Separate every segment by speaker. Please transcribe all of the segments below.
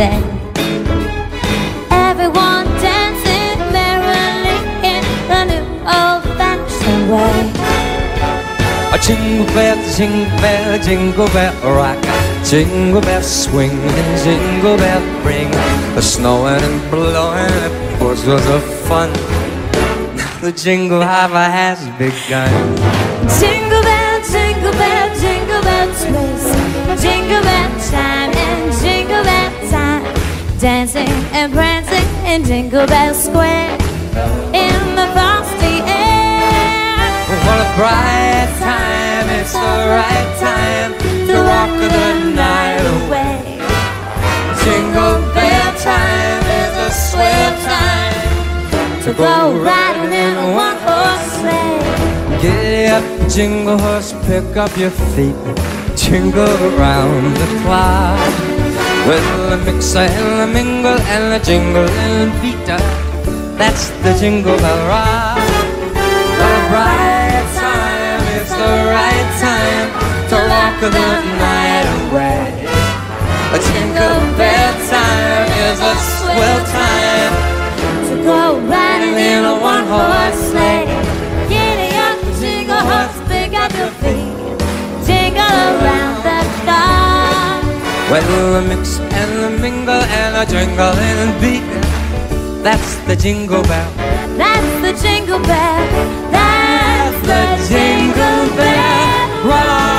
Speaker 1: holiday. Everyone dancing merrily in the new old-fashioned way.
Speaker 2: A jingle bell, jingle bell, jingle bell rock. Jingle bell swing and jingle bell ring. The snowing and blowing, it was lots of fun. Now the jingle hopper has begun.
Speaker 1: Jingle bell, Dancing and prancing in Jingle Bell Square. In the frosty air.
Speaker 2: What a bright time, it's the right time to rock the night away. Jingle bell time is a swell time
Speaker 1: To go riding in a one-horse sleigh.
Speaker 2: Get up, jingle horse, pick up your feet, jingle around the clock. With the mix and the mingle and the jingle and beat That's the jingle bell rock. A bright time, it's the right time to rock the night away. A jingle bell time is a swell time
Speaker 1: To go riding in a one-horse sleigh.
Speaker 2: Well, the mix and the mingle and the jingle and beat. That's the jingle bell.
Speaker 1: That's the jingle bell. That's the jingle bell.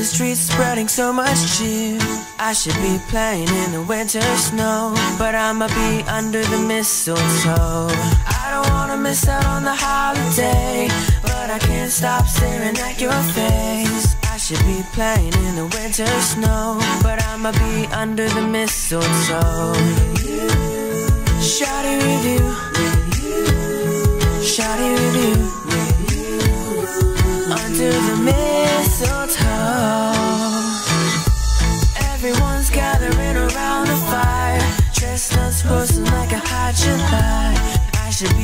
Speaker 3: The streets, spreading so much cheer. I should be playing in the winter snow, but I'ma be under the mistletoe. I don't wanna miss out on the holiday, but I can't stop staring at your face. I should be playing in the winter snow, but I'ma be under the mistletoe. Shawty with you, shawty with you, under the mistletoe.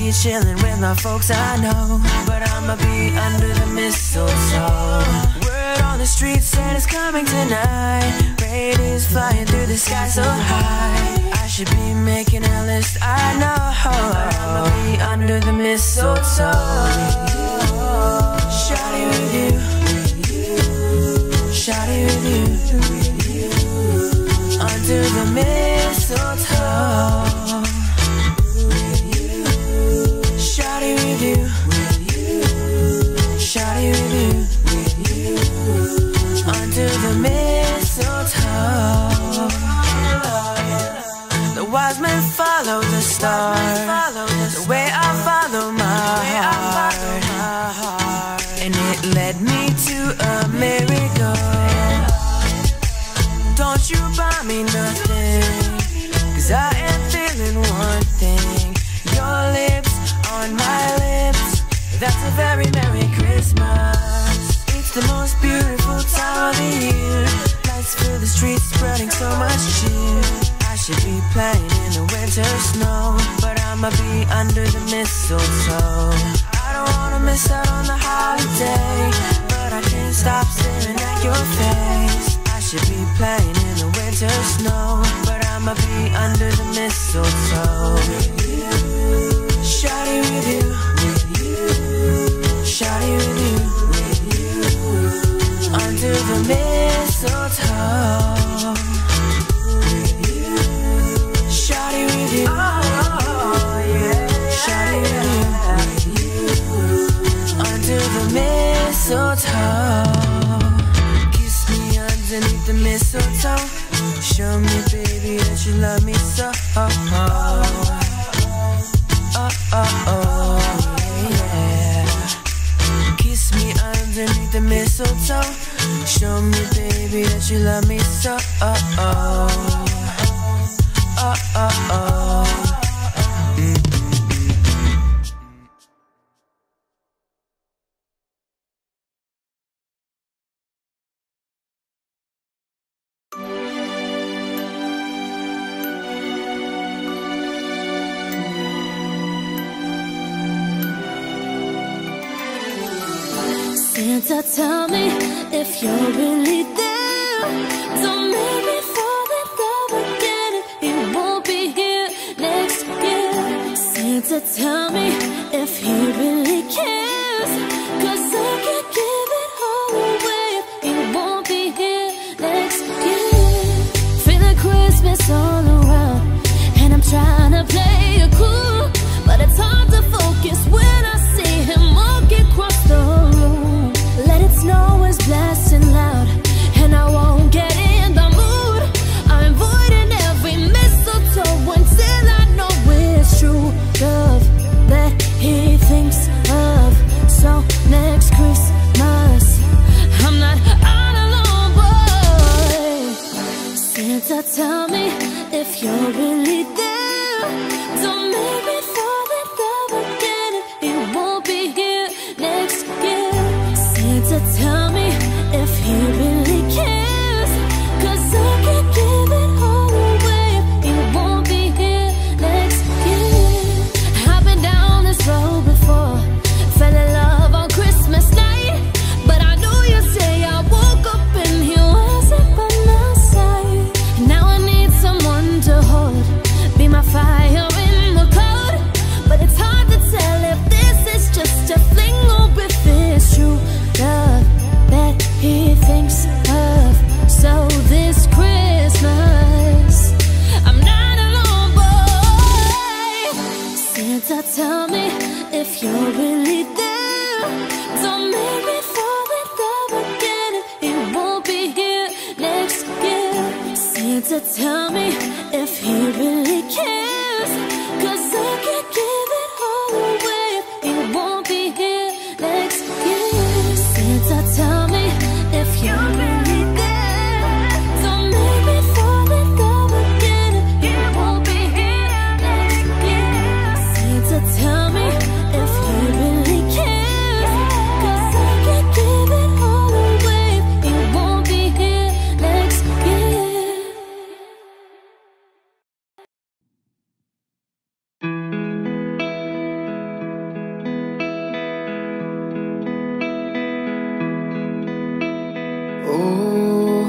Speaker 3: Be chilling with my folks I know, but I'ma be under the mistletoe. Word on the street Santa's coming tonight. Rain is flying through the sky so high. I should be making a list, I know, but I'ma be under the mistletoe. Shawty with you, shawty with you, playing in the winter snow, but I'ma be under the mistletoe. I don't wanna miss out on the holiday, but I can't stop staring at your face. I should be playing in the winter snow, but I'ma be under the mistletoe. Shawty with you, shawty with you, mistletoe. Show me, baby, that you love me so. Oh, oh, oh, yeah. Kiss me underneath the mistletoe. Show me, baby, that you love me so. Oh, oh, oh, oh.
Speaker 1: oh. You're if you're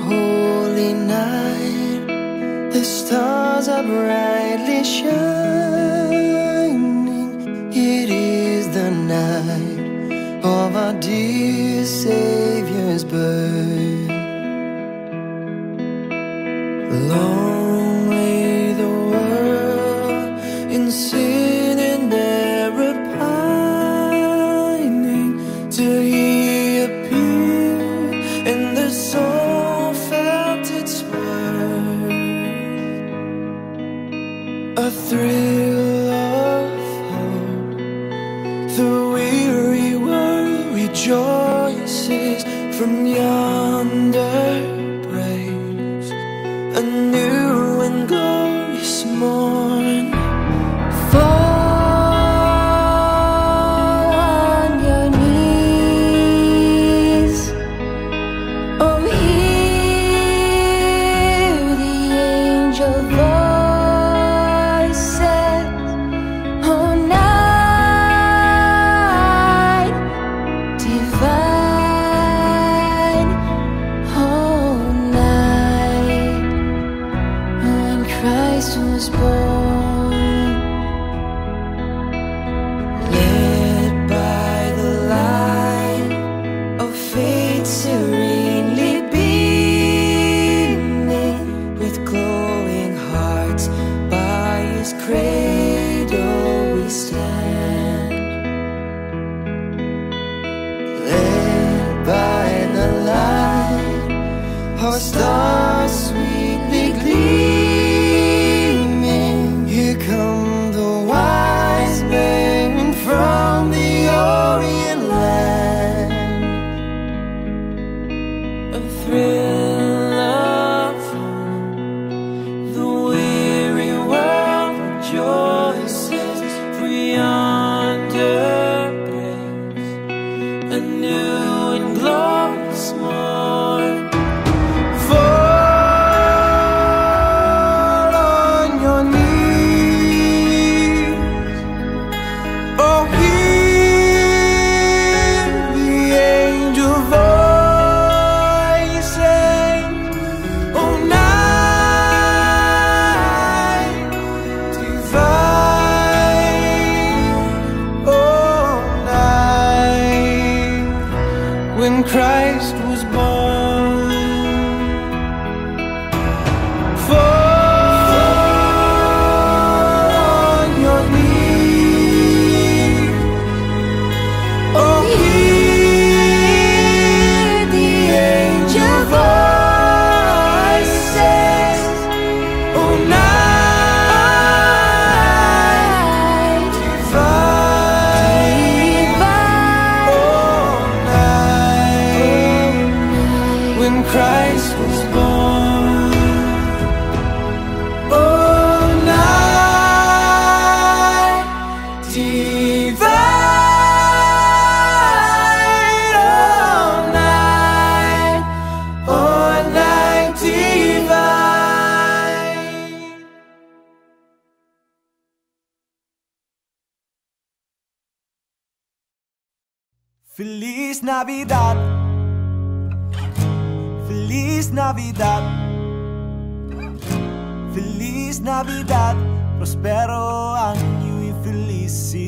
Speaker 4: Holy night, the stars are brightly shining. It is the night of our dear.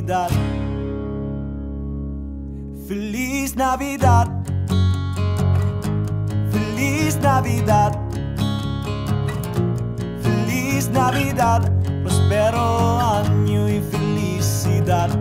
Speaker 5: Navidad. Feliz Navidad. Feliz Navidad. Feliz Navidad. Prospero año y felicidad.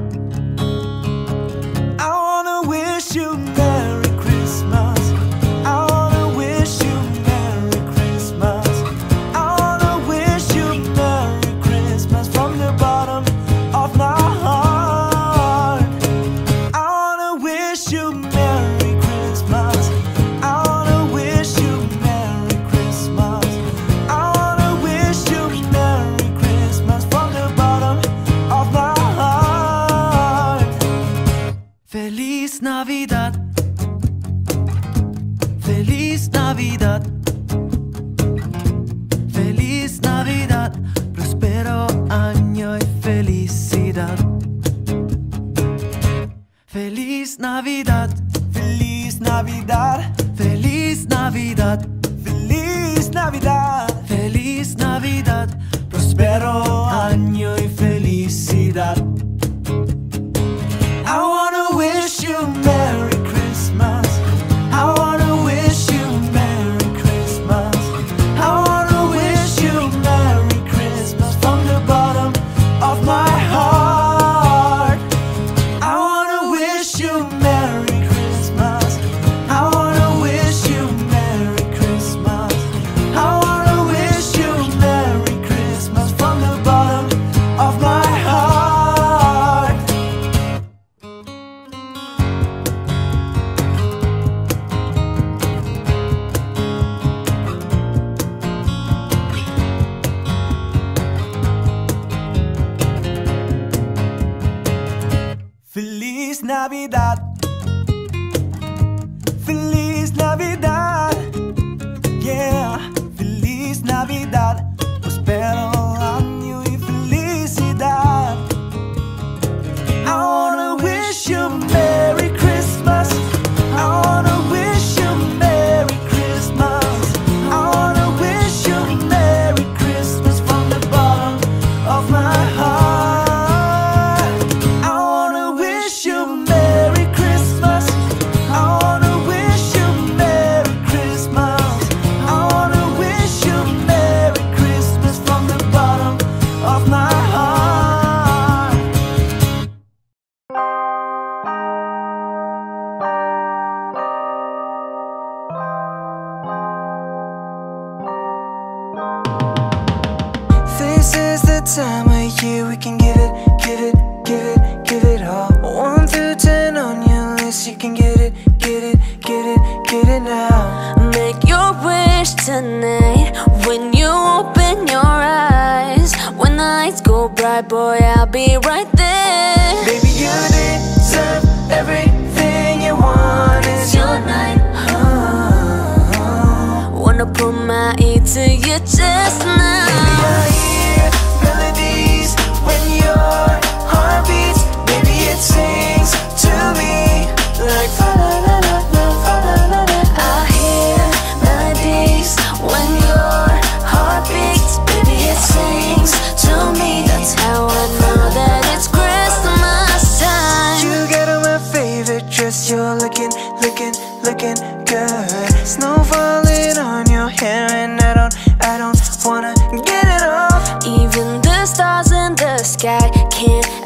Speaker 6: Sky can't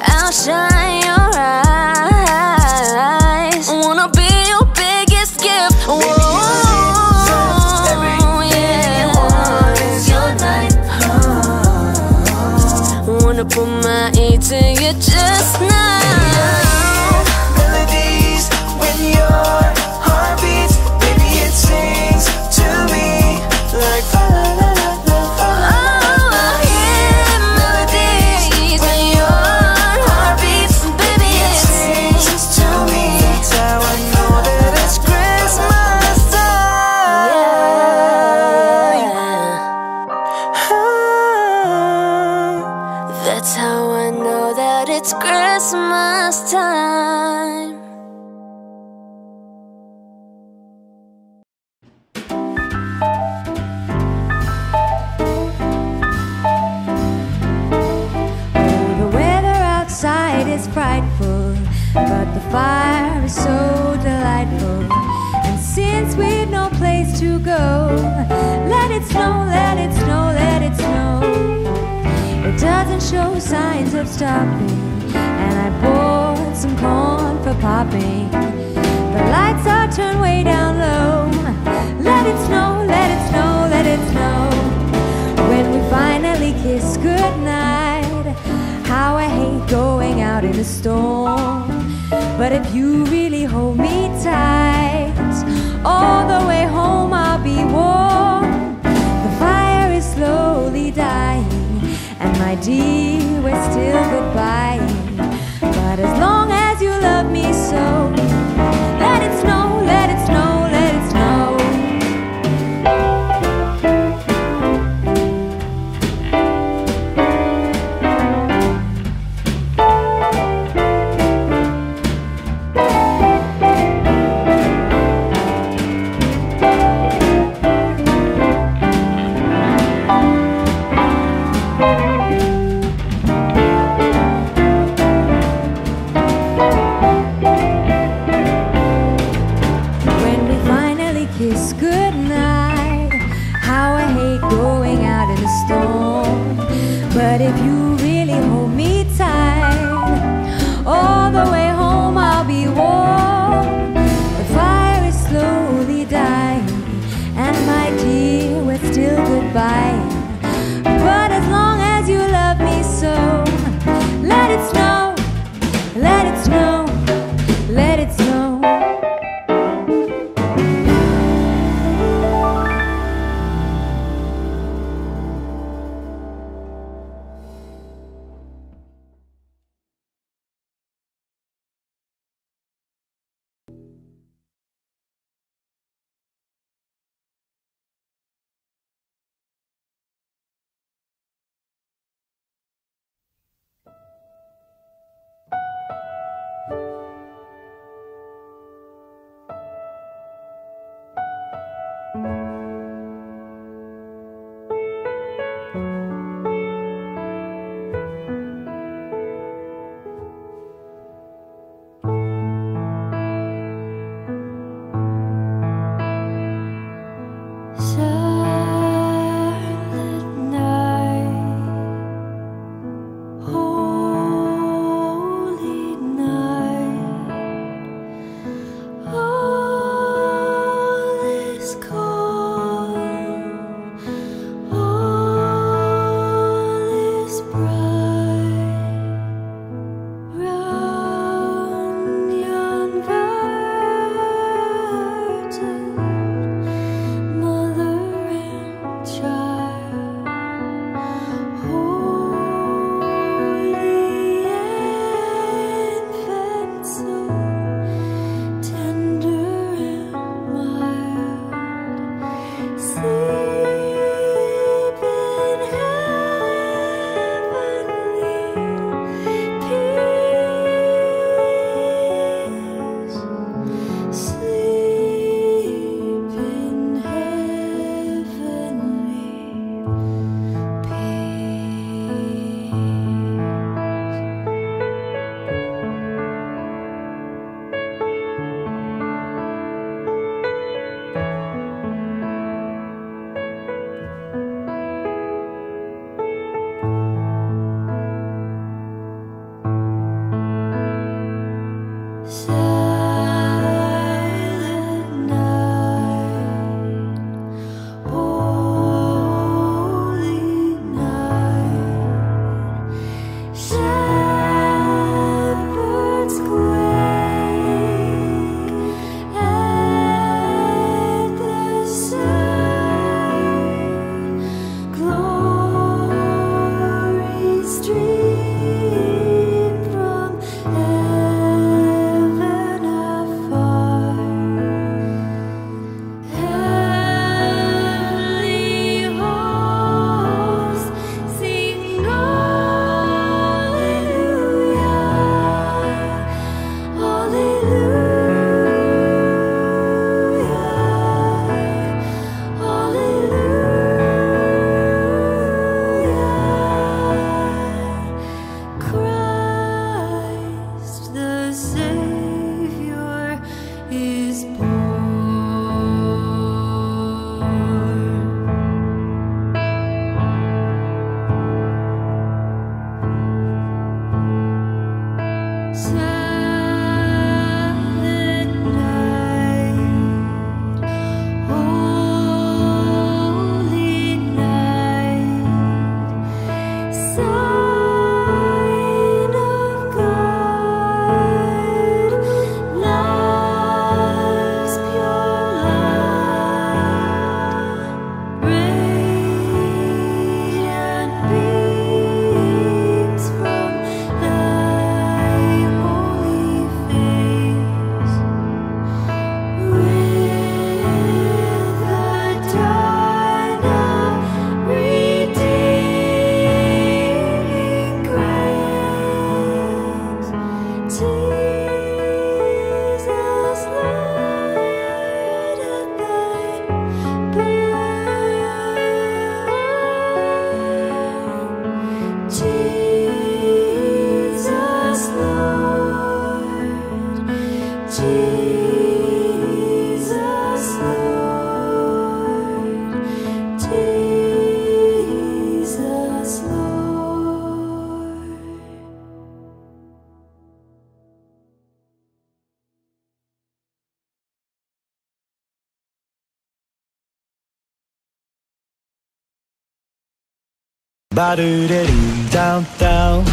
Speaker 5: Ba do de doo down down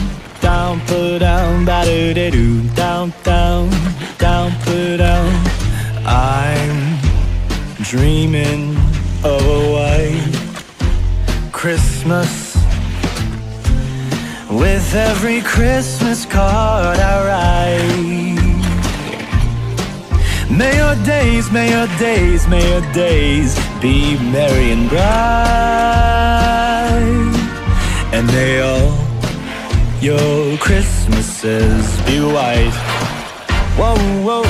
Speaker 5: down put down. Ba do de doo down down down put down. I'm dreaming of a white Christmas with every Christmas card I write. May your days, may your days, may your days be merry and bright and may all your Christmases be white. Whoa, whoa.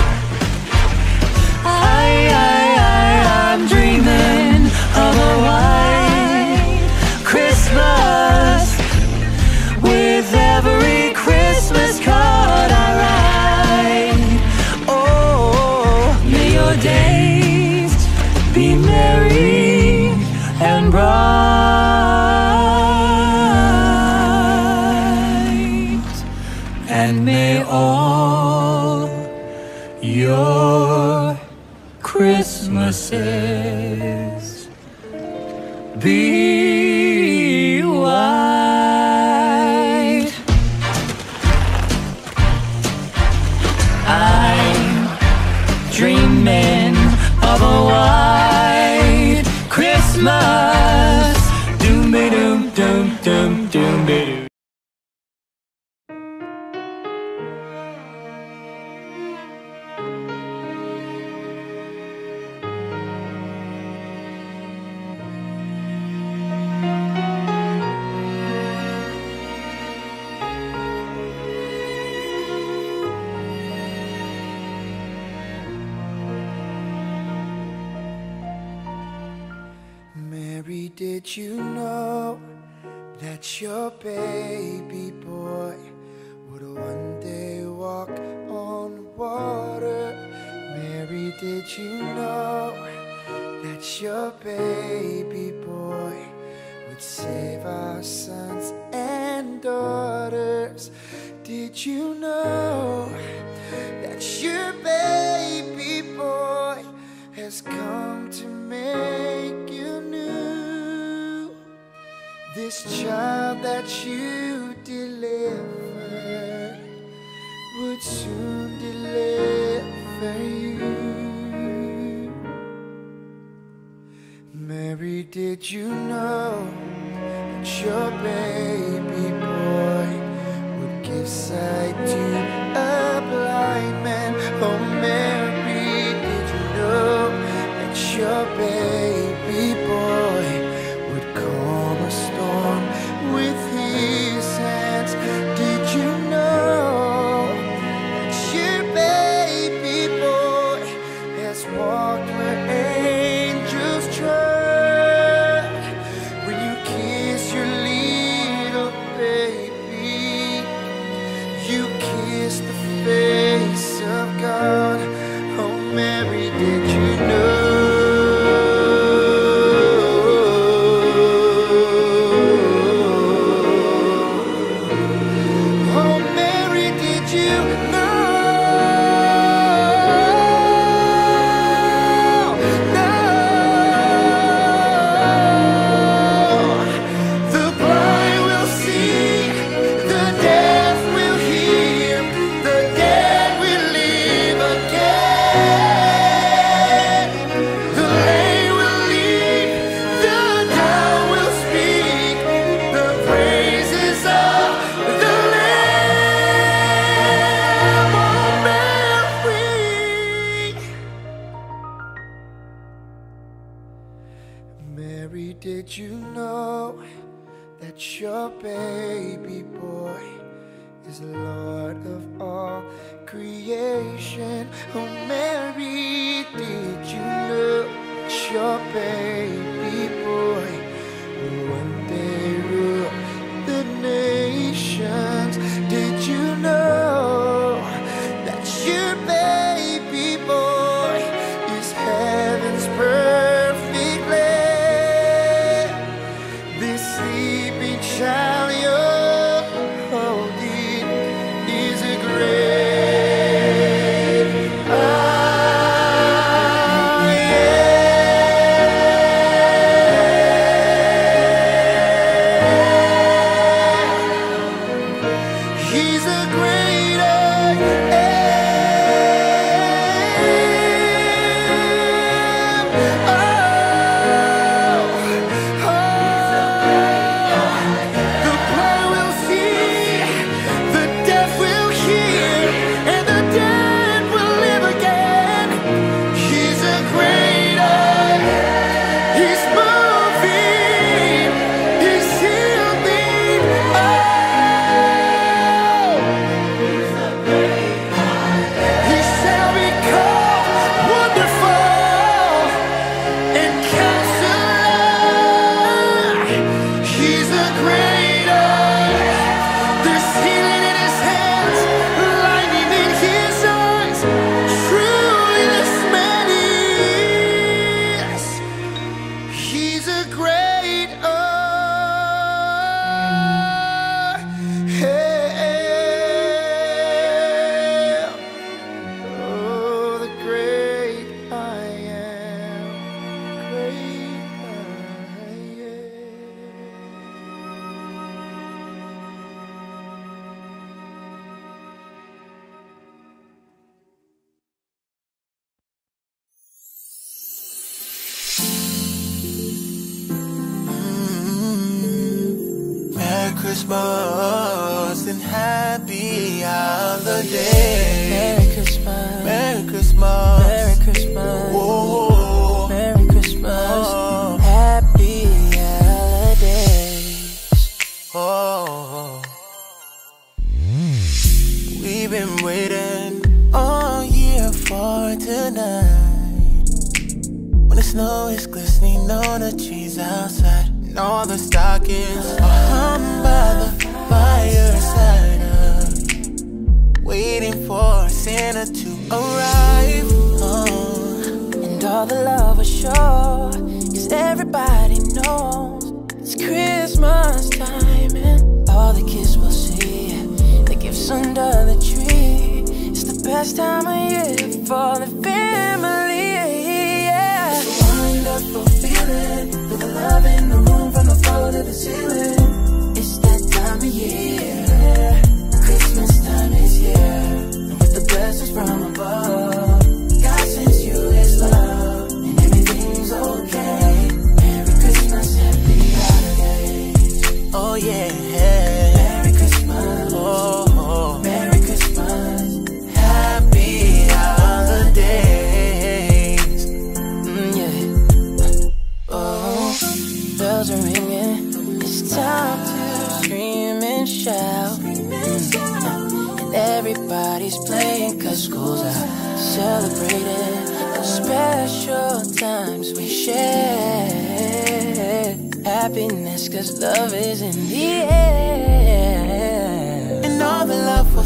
Speaker 5: Christmases
Speaker 7: did you know that your baby boy would save our sons and daughters? Did you know that your baby boy has come to make you new? This child that you delivered would soon deliver you. Mary, did you know that your baby boy would give sight to a blind man? Oh, Mary, did you know that your baby baby boy is Lord of all creation? Oh, Mary, did you know your baby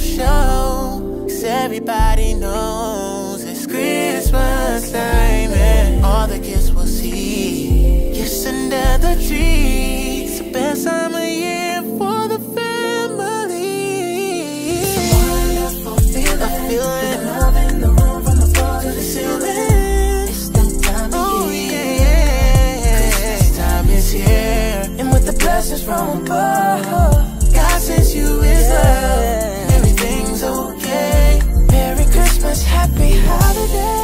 Speaker 8: show, cause everybody knows it's Christmas time and all the kids will see. Gifts under the tree, it's the best time of year for the family. It's a wonderful feeling,
Speaker 9: a feeling.
Speaker 8: The love in the room from the floor to the ceiling.
Speaker 9: Here.
Speaker 8: And with the blessings from above
Speaker 9: God sends you
Speaker 8: is
Speaker 9: yeah.
Speaker 8: love holiday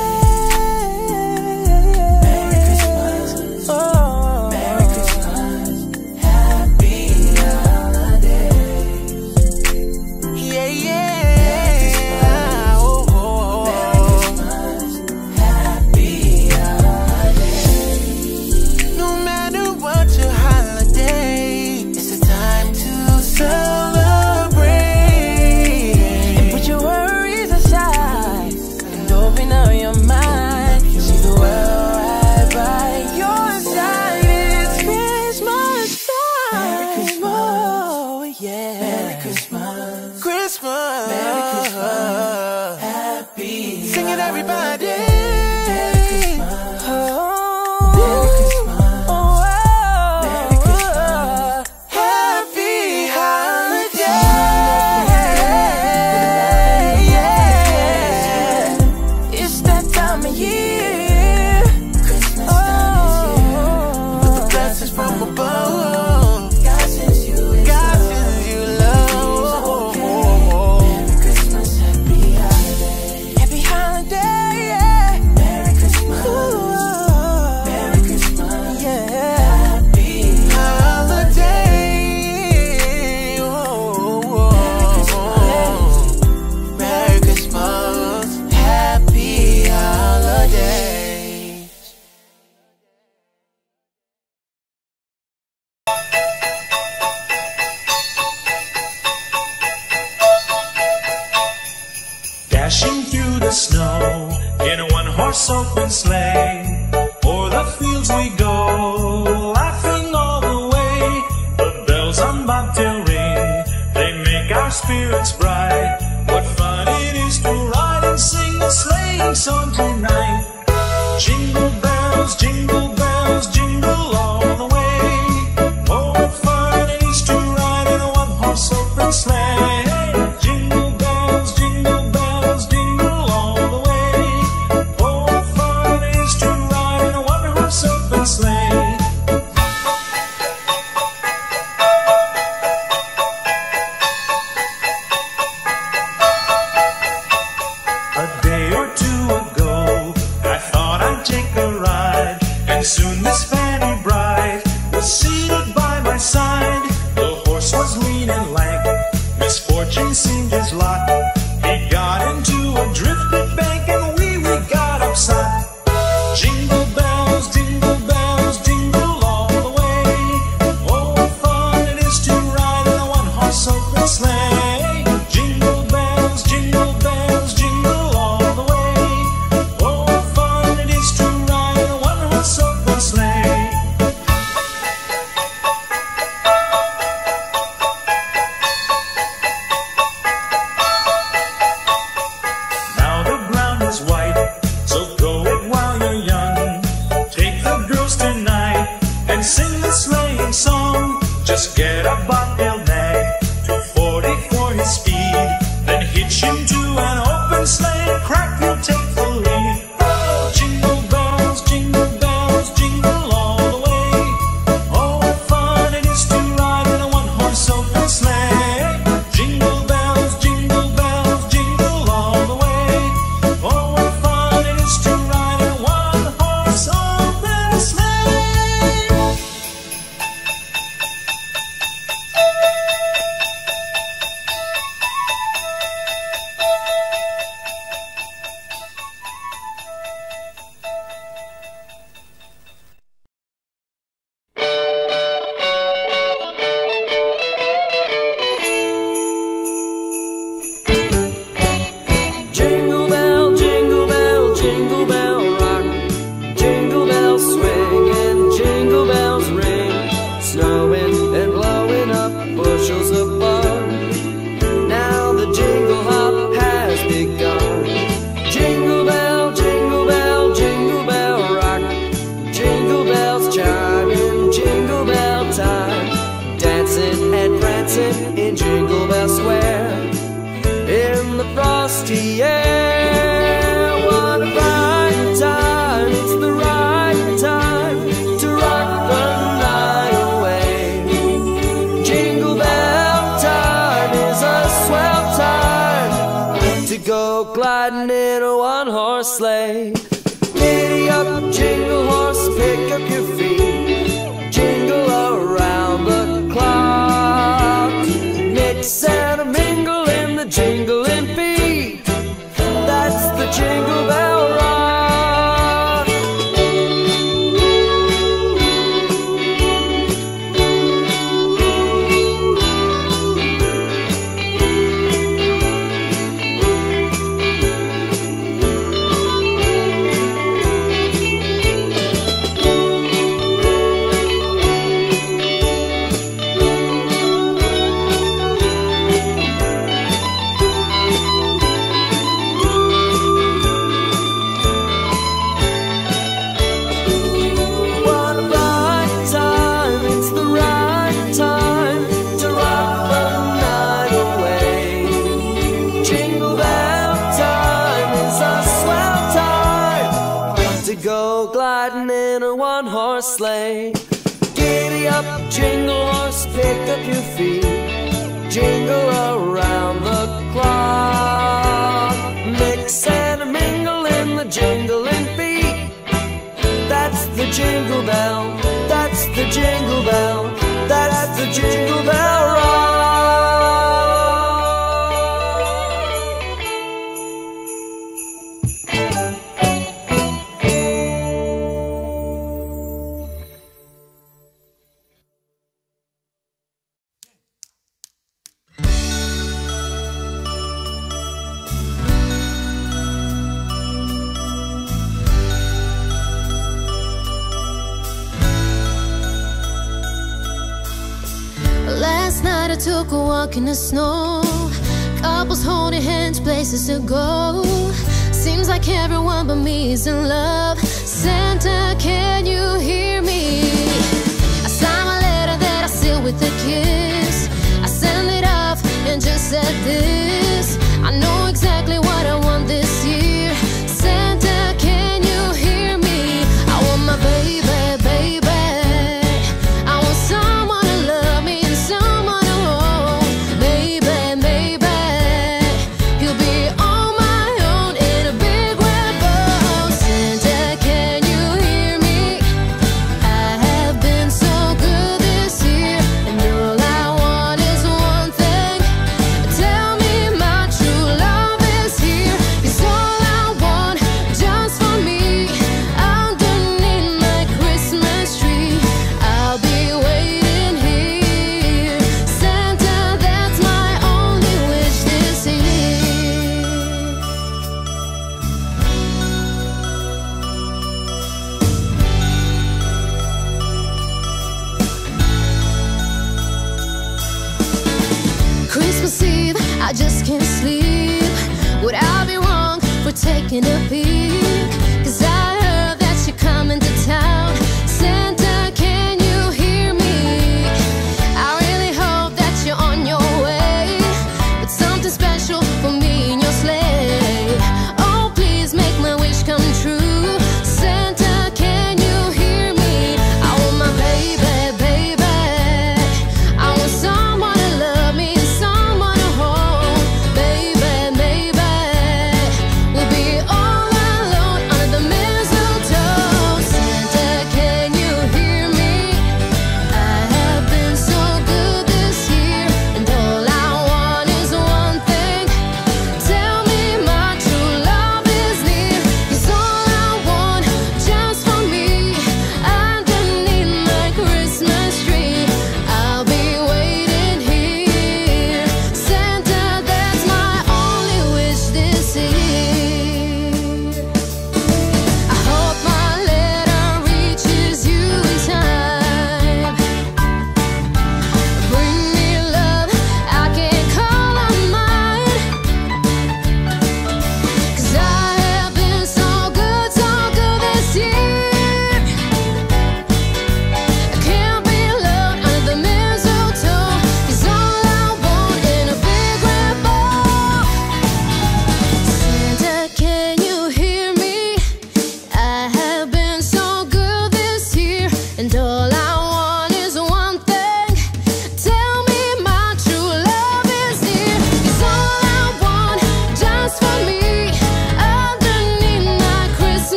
Speaker 10: bateu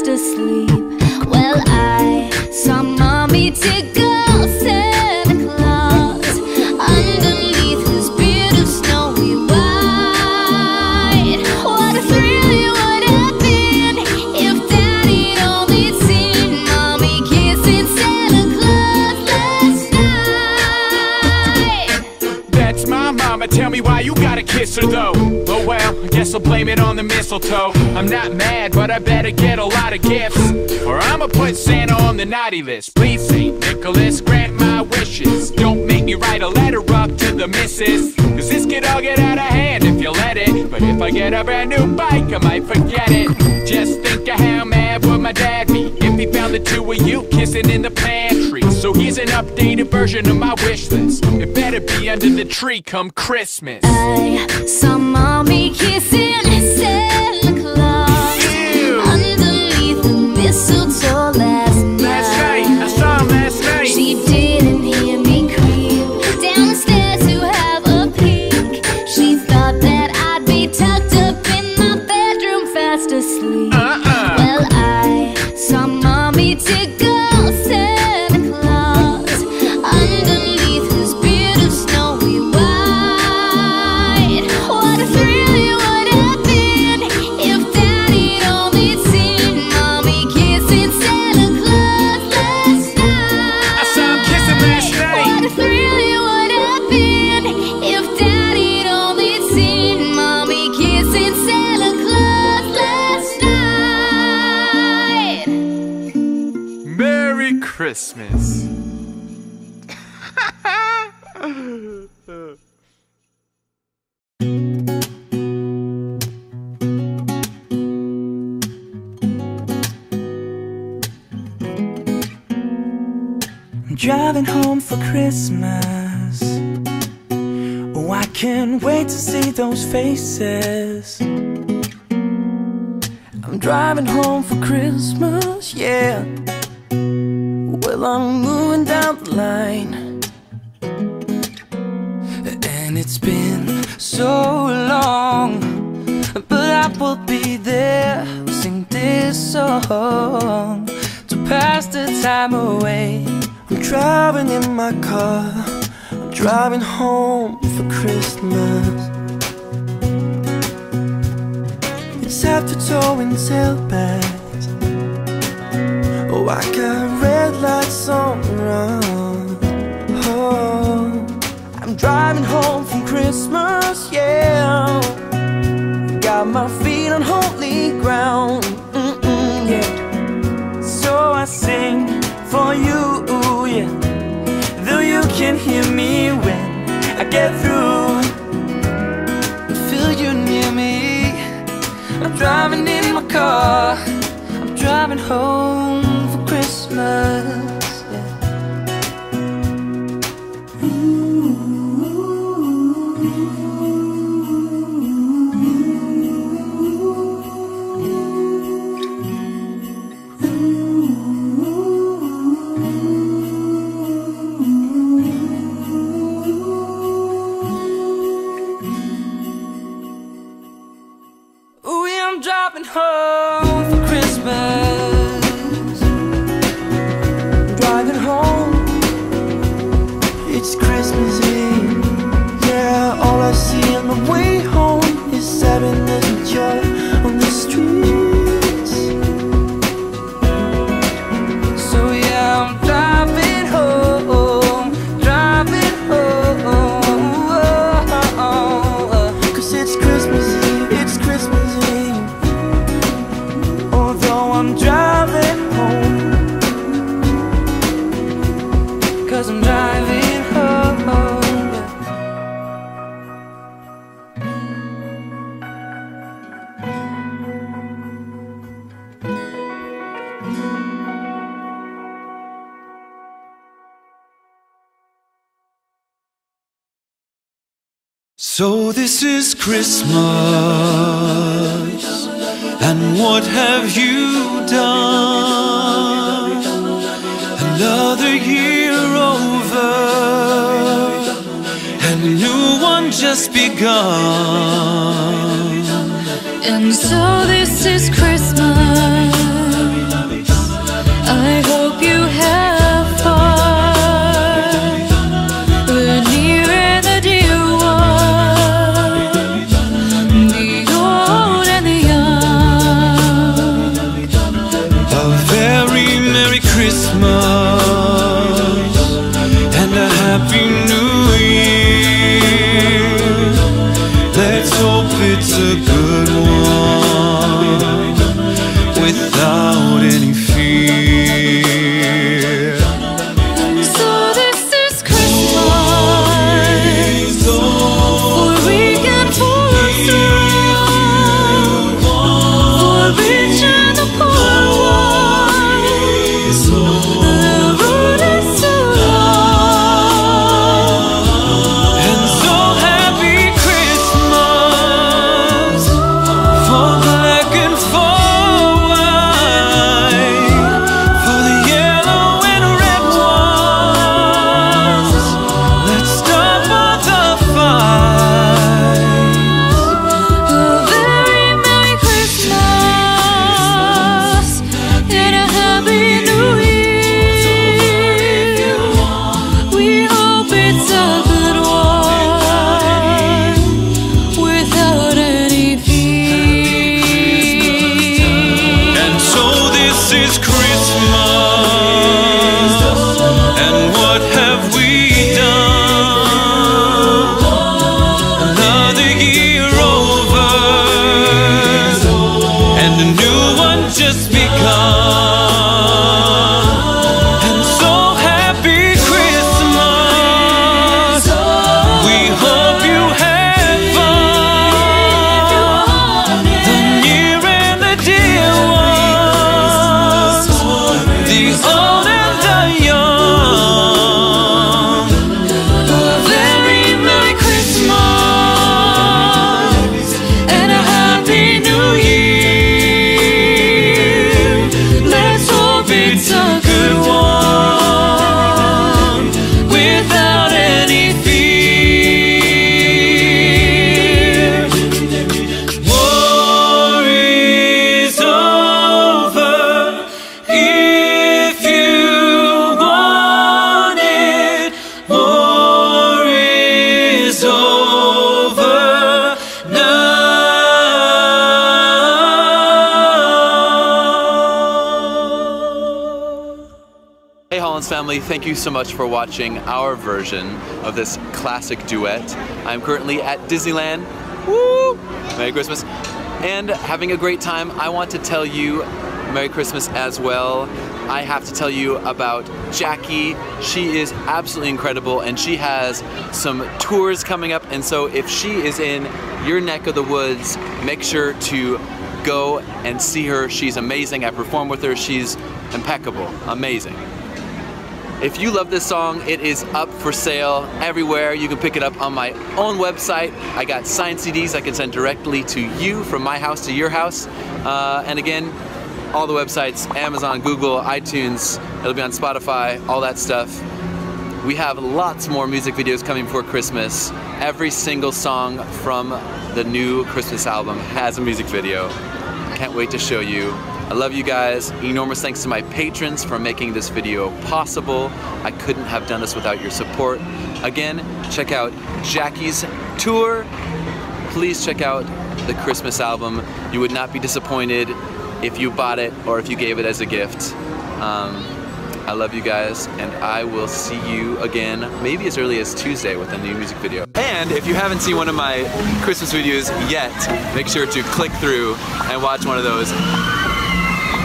Speaker 10: fast asleep. Well, I
Speaker 1: saw mommy tickle Santa Claus underneath his beard of snowy white. What a thrill it would have been if Daddy'd only seen mommy kissing Santa Claus last night. That's my
Speaker 11: mama. Tell me why you gotta kiss her though. Oh well, I guess I'll blame it on mistletoe. I'm not mad, but I better get a lot of gifts. Or I'ma put Santa on the naughty list. Please, St. Nicholas, grant my wishes. Don't make me write a letter up to the missus. Cause this could all get out of hand if you let it. But if I get a brand new bike, I might forget it. Just think of how mad would my dad be if he found the two of you kissing in the pantry. So here's an updated version of my wish list. It better be under the tree come Christmas.
Speaker 1: I saw mommy kissing Santa Claus
Speaker 11: Ew.
Speaker 1: underneath the mistletoe
Speaker 4: driving home for Christmas. Oh, I can't wait to see those faces. I'm driving home for Christmas, yeah. Well, I'm moving down the line. And it's been so long, but I will be there. Sing this song to pass the time away. Driving in my car, I'm driving home for Christmas. It's after towing tailbags. Oh, I got red lights on run. Oh, I'm driving home from Christmas, yeah. Got my feet on holy ground, mm-mm, yeah. So I sing for you, yeah. Though you can hear me when I get through, feel you near me. I'm driving in my car. I'm driving home for Christmas. Is Christmas,
Speaker 12: and what have you done? Another year over, and a new one just begun.
Speaker 1: And so this is Christmas.
Speaker 13: So much for watching our version of this classic duet. I'm currently at Disneyland. Woo! Merry Christmas. And having a great time. I want to tell you Merry Christmas as well. I have to tell you about Jackie. She is absolutely incredible and she has some tours coming up. And so if she is in your neck of the woods, make sure to go and see her. She's amazing. I performed with her. She's impeccable, amazing. If you love this song, it is up for sale everywhere. You can pick it up on my own website. I got signed CDs I can send directly to you from my house to your house. Uh, and again, all the websites, Amazon, Google, iTunes, it'll be on Spotify, all that stuff. We have lots more music videos coming for Christmas. Every single song from the new Christmas album has a music video. Can't wait to show you. I love you guys. Enormous thanks to my patrons for making this video possible. I couldn't have done this without your support. Again, check out Jackie's tour. Please check out the Christmas album. You would not be disappointed if you bought it or if you gave it as a gift. Um, I love you guys, and I will see you again maybe as early as Tuesday with a new music video. And if you haven't seen one of my Christmas videos yet, make sure to click through and watch one of those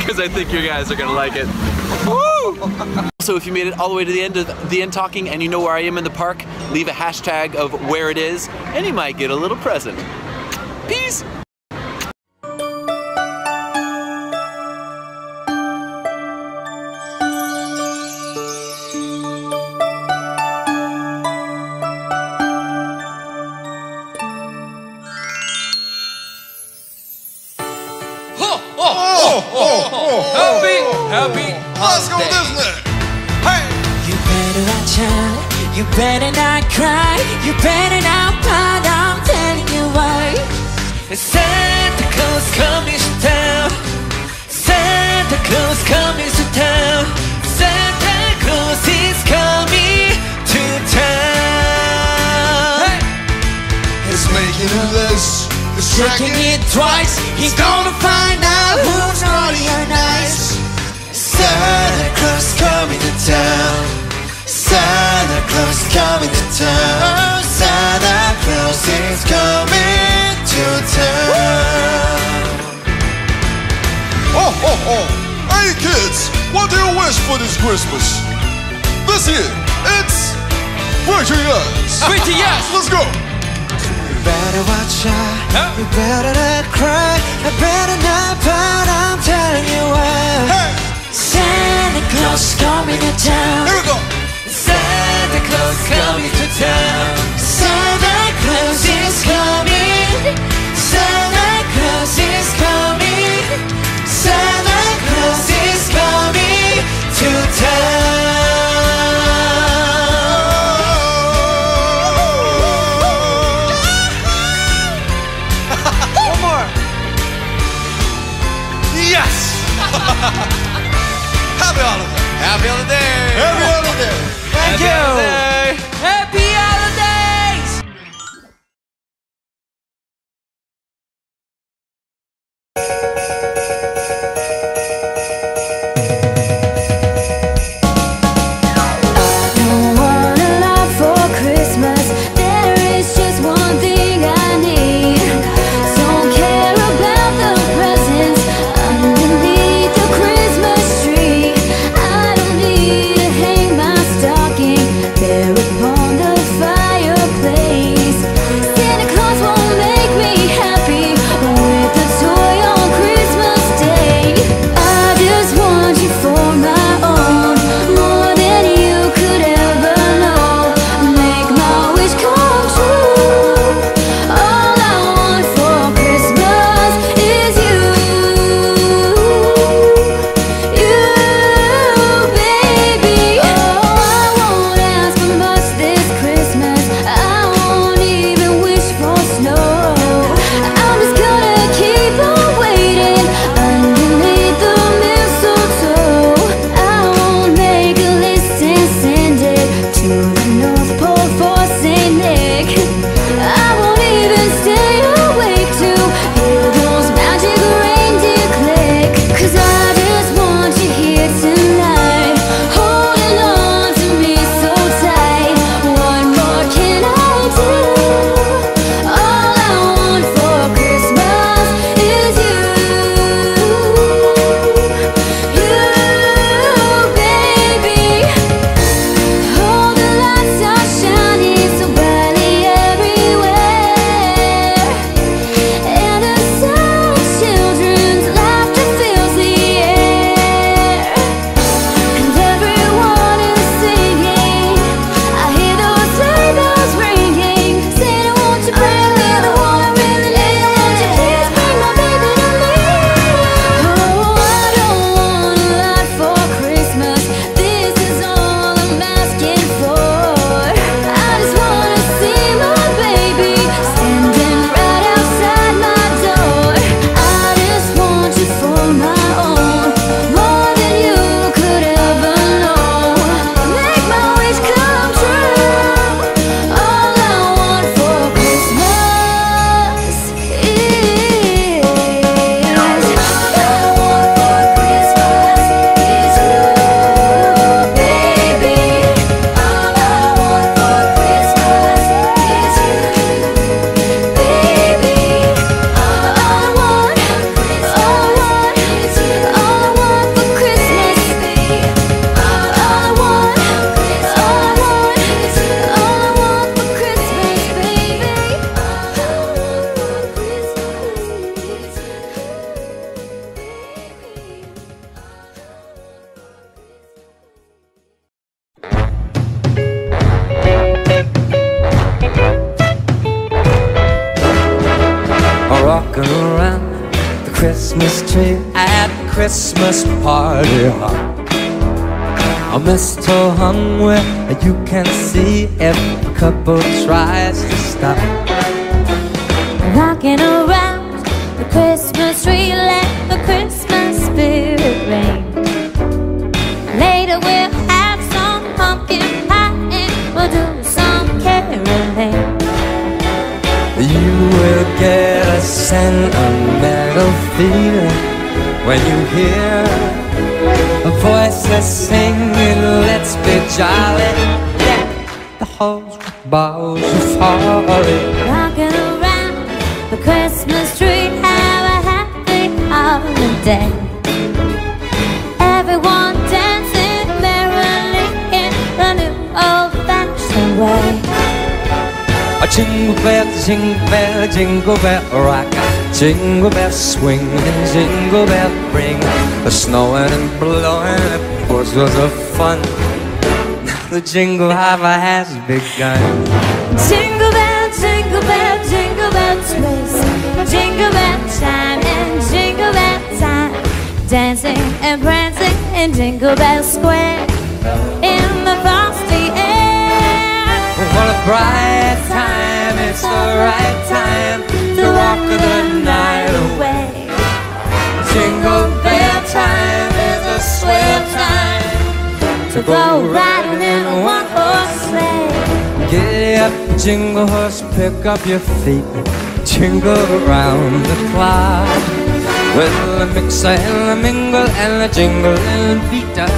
Speaker 13: because I think you guys are gonna like it. Woo! So if you made it all the way to the end of the end talking and you know where I am in the park, leave a hashtag of where it is, and you might get a little present. Peace!
Speaker 2: Jingle hopper has begun.
Speaker 1: Jingle bell, jingle bell, jingle bell twist. Jingle bell chime and jingle bell time. Dancing and prancing in Jingle Bell Square. In the frosty air.
Speaker 2: What a bright time, it's the right time to walk the night away. Jingle bell time is a swell time
Speaker 1: To go riding in a one horse sleigh.
Speaker 2: Get up, jingle horse, pick up your feet, jingle around the clock. With the mixer and the mingle and the jingle and beat up.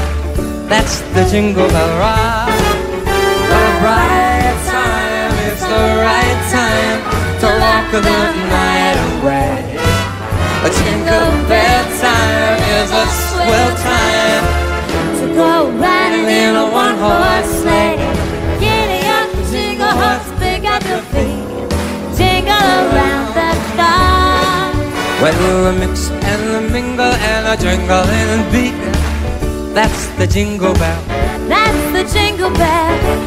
Speaker 2: That's the jingle bell rock. What a bright time, it's the right time to walk the night away. A jingle bell time is a swell time
Speaker 1: in a one horse sleigh. Giddy up, jingle horse, pick up your feet. Jingle around the clock.
Speaker 2: Well, the mix and the mingle and the jingle and beat. That's the jingle bell.
Speaker 1: That's the jingle bell.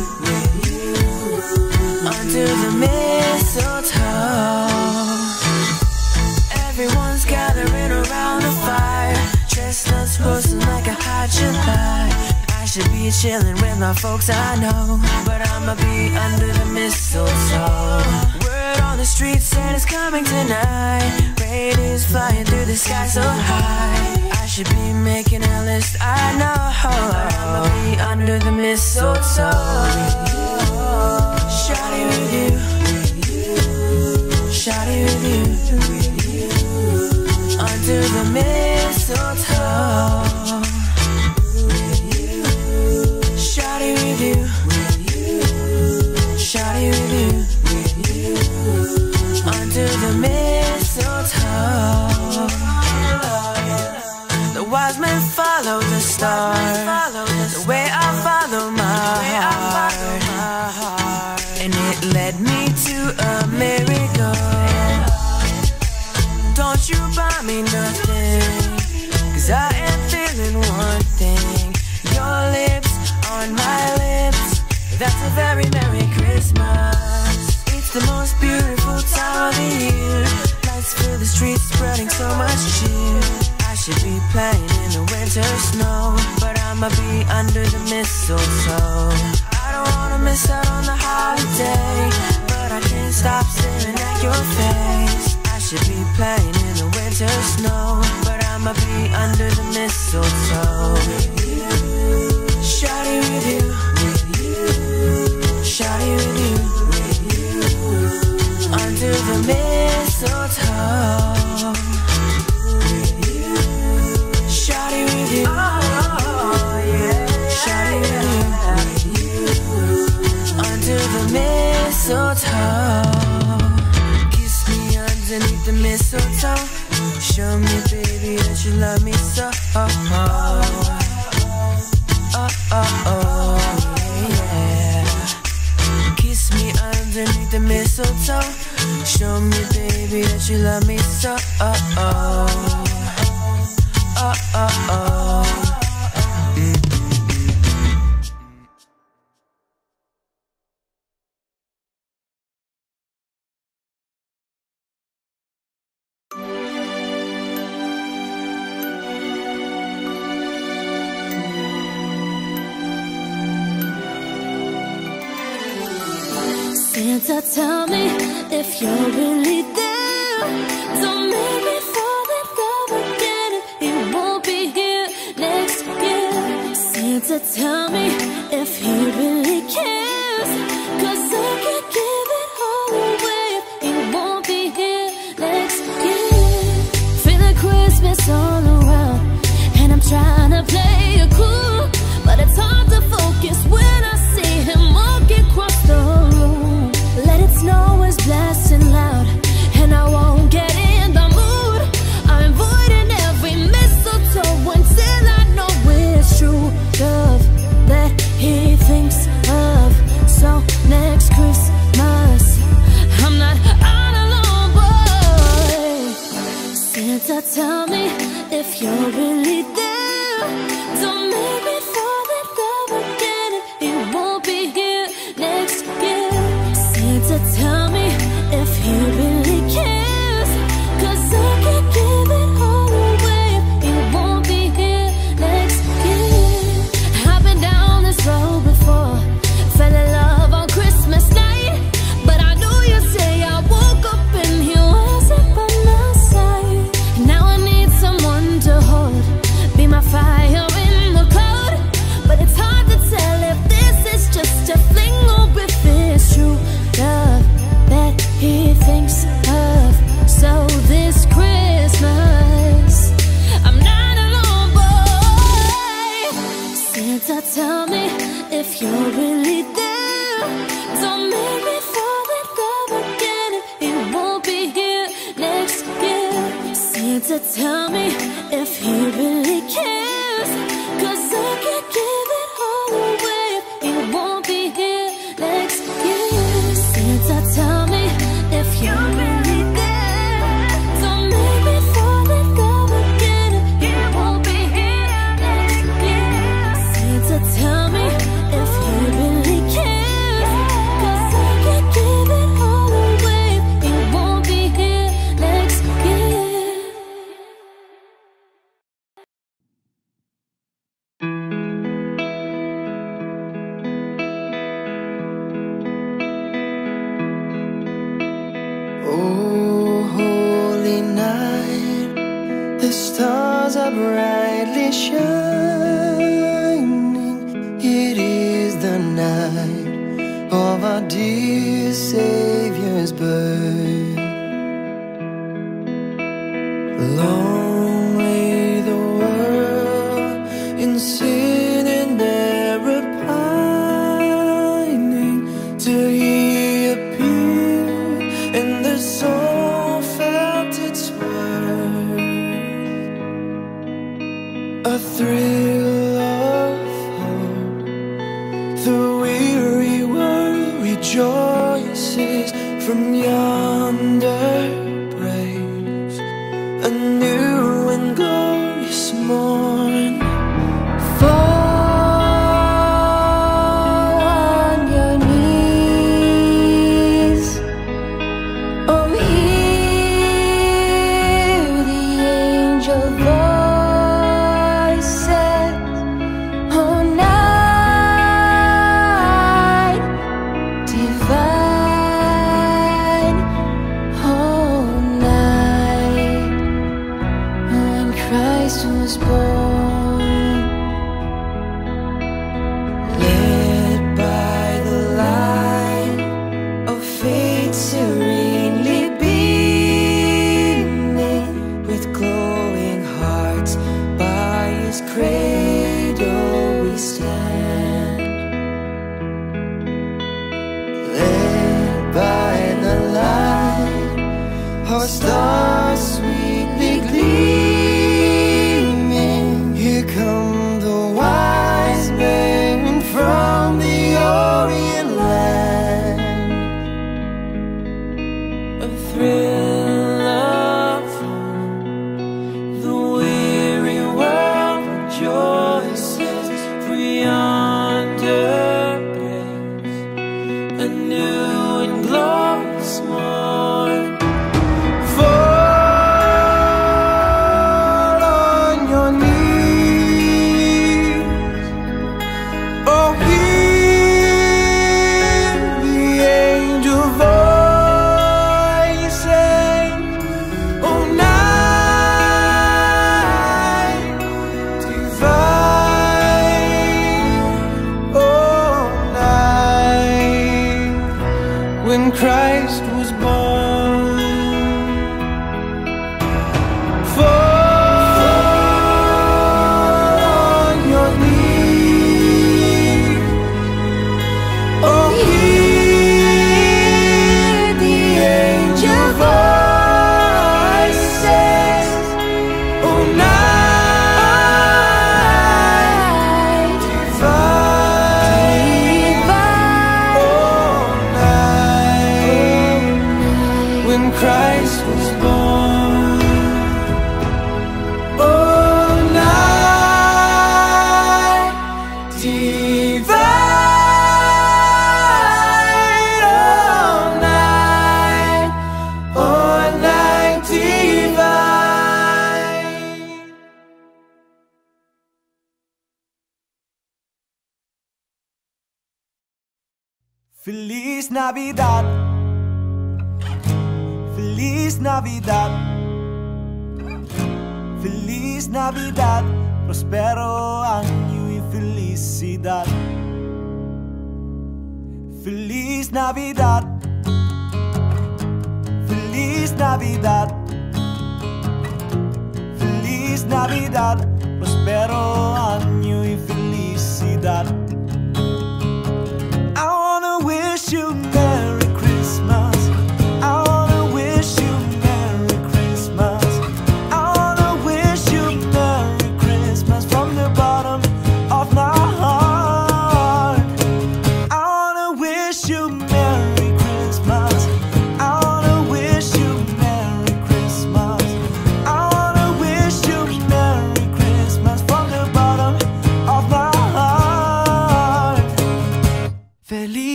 Speaker 3: to the mistletoe. Everyone's gathering around the fire. Chestnuts roasting like a hot July. I should be chilling with my folks I know. But I'ma be under the mistletoe. Word on the street said it's coming tonight. Rain is flying through the sky so high. I should be making a list, I know. But I'ma be under the mistletoe. Shawty with you, shawty with you, under the middle. show me, baby, that you love me so.
Speaker 1: You're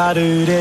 Speaker 12: Ba do de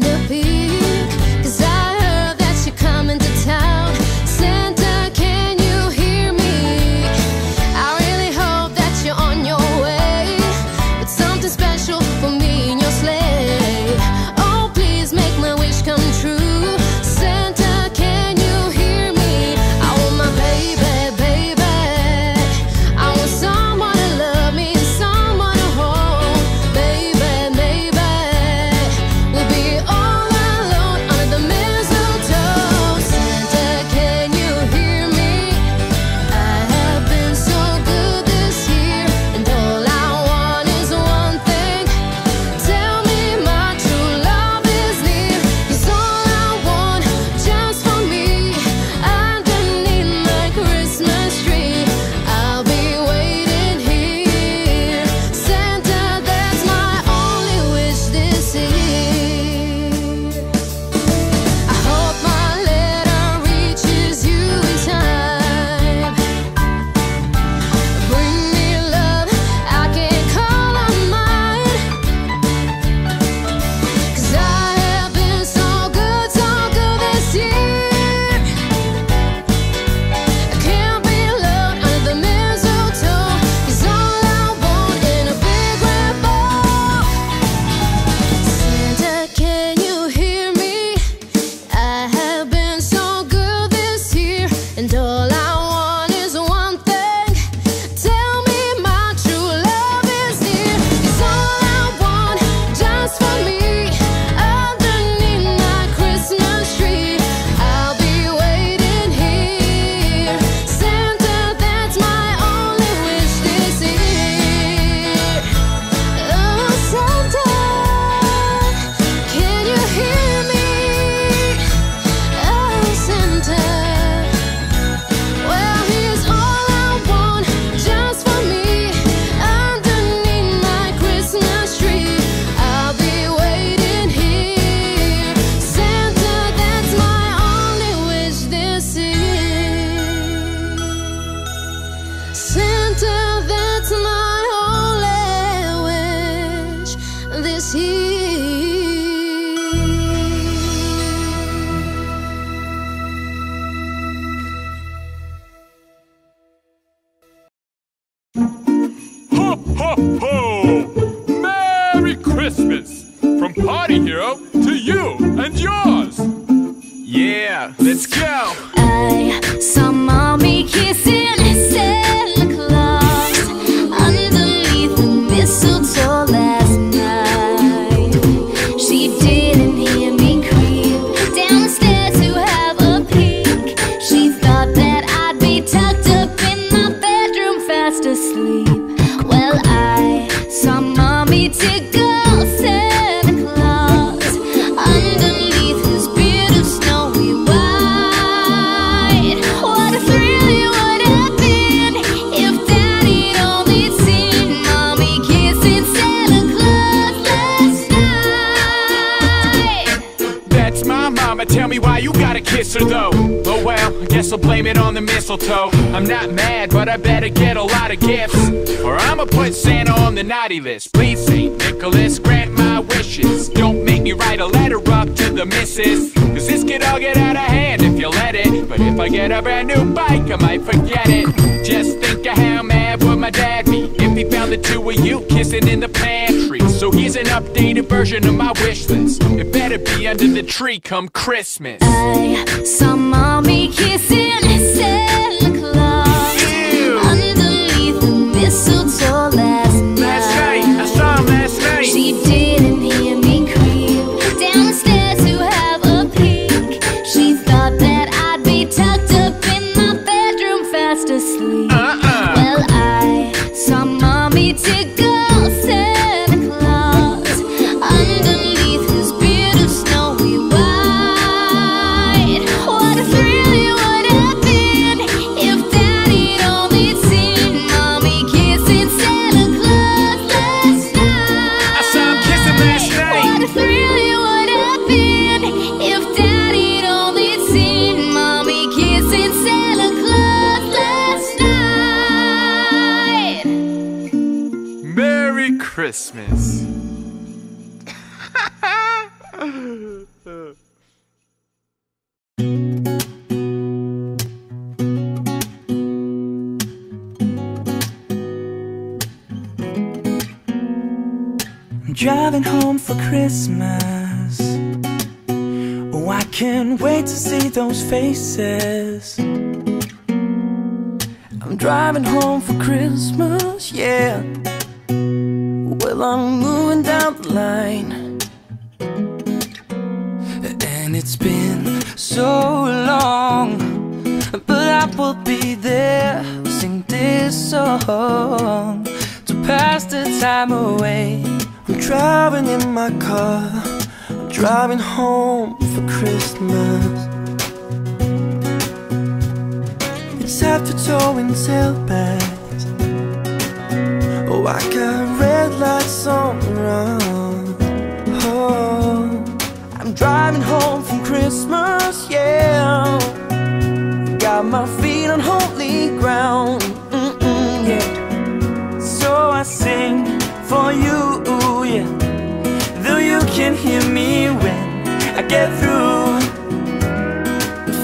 Speaker 1: taking a peek?
Speaker 11: Get a lot of gifts. Or I'ma put Santa on the naughty list. Please, St. Nicholas, grant my wishes. Don't make me write a letter up to the missus. Cause this could all get out of hand if you let it. But if I get a brand new bike, I might forget it. Just think of how mad would my dad be if he found the two of you kissing in the pantry. So here's an updated version of my wish list. It better be under the tree come Christmas.
Speaker 1: I saw mommy kissing Santa underneath the
Speaker 5: driving home for Christmas. Oh, I can't wait to see those faces. I'm driving home for Christmas, yeah. Well, I'm moving down the line. And it's been so long, but I will be there. Sing this song to pass the time away. I'm driving in my car, I'm driving home for Christmas. It's after towing tailbags. Oh, I got red lights on run. Oh, I'm driving home from Christmas, yeah. Got my feet on holy ground, mm-mm, yeah. So I sing for you, yeah. Though you can hear me when I get through,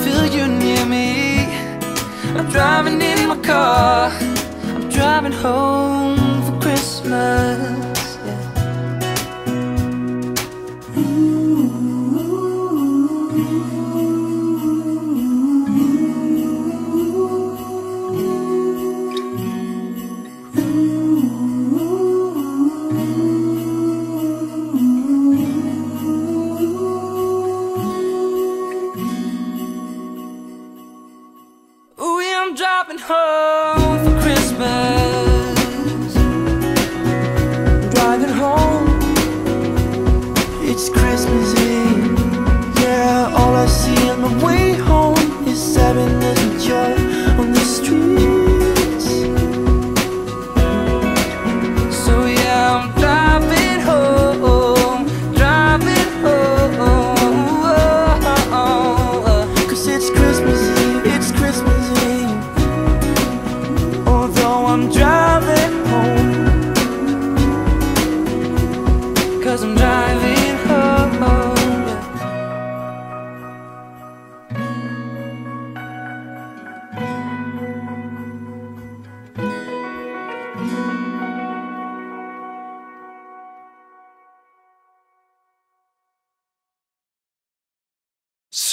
Speaker 5: feel you near me. I'm driving in my car, I'm driving home for Christmas. Home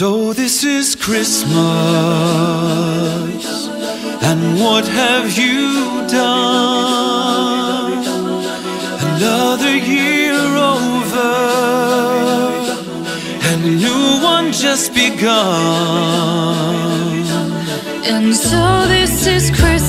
Speaker 14: So this is Christmas, and what have you done? Another year over, and a new one just begun.
Speaker 12: And so this is Christmas.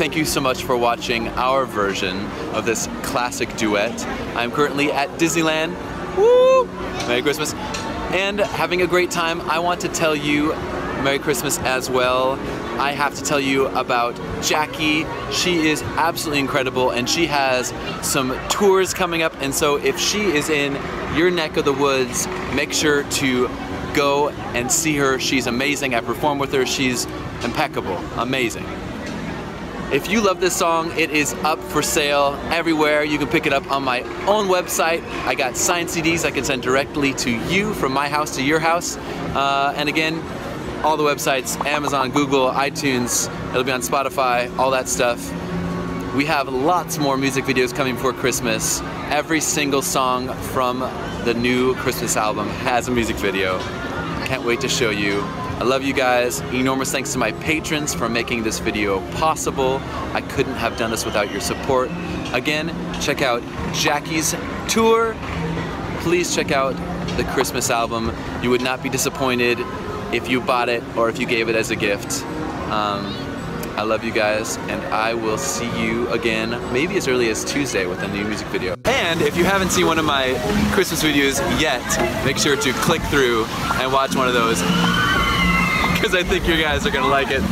Speaker 13: Thank you so much for watching our version of this classic duet. I'm currently at Disneyland. Woo! Merry Christmas. And having a great time. I want to tell you Merry Christmas as well. I have to tell you about Jackie. She is absolutely incredible and she has some tours coming up. And so if she is in your neck of the woods, make sure to go and see her. She's amazing. I performed with her. She's impeccable, amazing. If you love this song, it is up for sale everywhere. You can pick it up on my own website. I got signed CDs I can send directly to you from my house to your house. Uh, and again, all the websites, Amazon, Google, iTunes, it'll be on Spotify, all that stuff. We have lots more music videos coming for Christmas. Every single song from the new Christmas album has a music video. Can't wait to show you. I love you guys. Enormous thanks to my patrons for making this video possible. I couldn't have done this without your support. Again, check out Jackie's tour. Please check out the Christmas album. You would not be disappointed if you bought it or if you gave it as a gift. Um, I love you guys, and I will see you again maybe as early as Tuesday with a new music video. And if you haven't seen one of my Christmas videos yet, make sure to click through and watch one of those because I think you guys are gonna like it.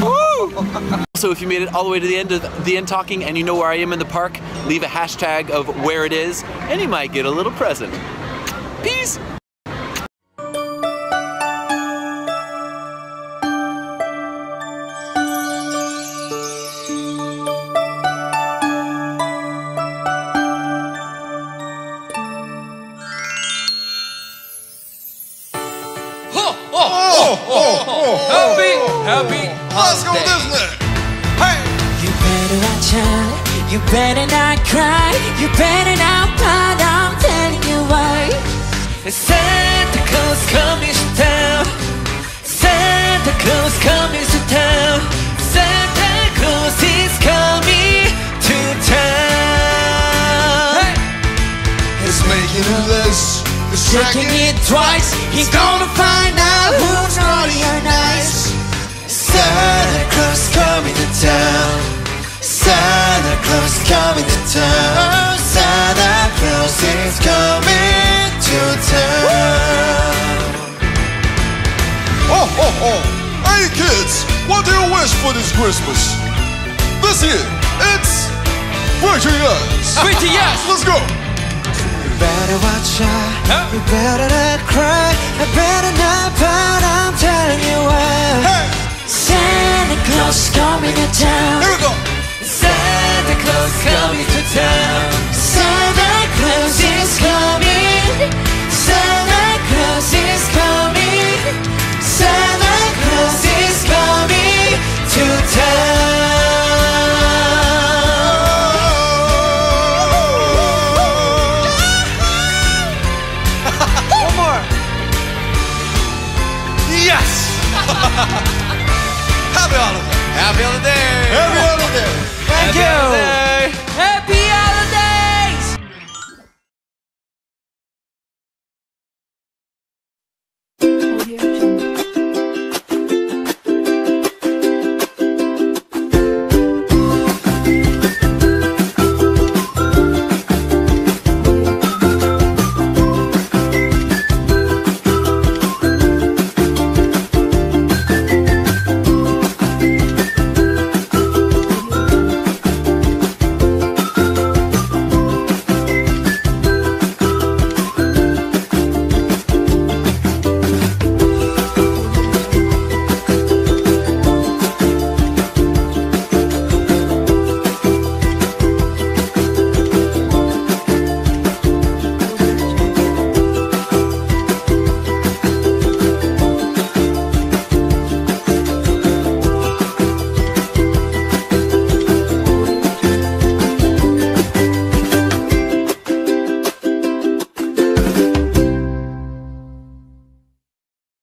Speaker 13: Woo! So if you made it all the way to the end of the end talking and you know where I am in the park, leave a hashtag of where it is, and you might get a little present. Peace!